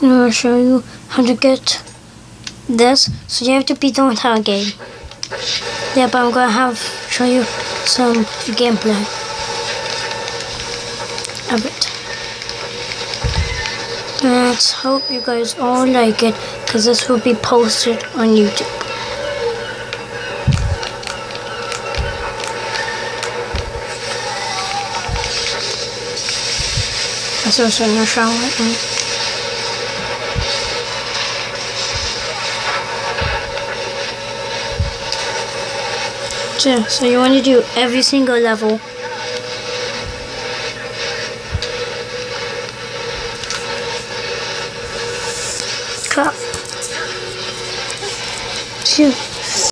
I'm gonna show you how to get this. So you have to beat the entire game. Yeah, but I'm gonna have show you some gameplay of it. Let's hope you guys all like it because this will be posted on YouTube. Also in the shower right. So, so you want to do every single level. Cut. Two.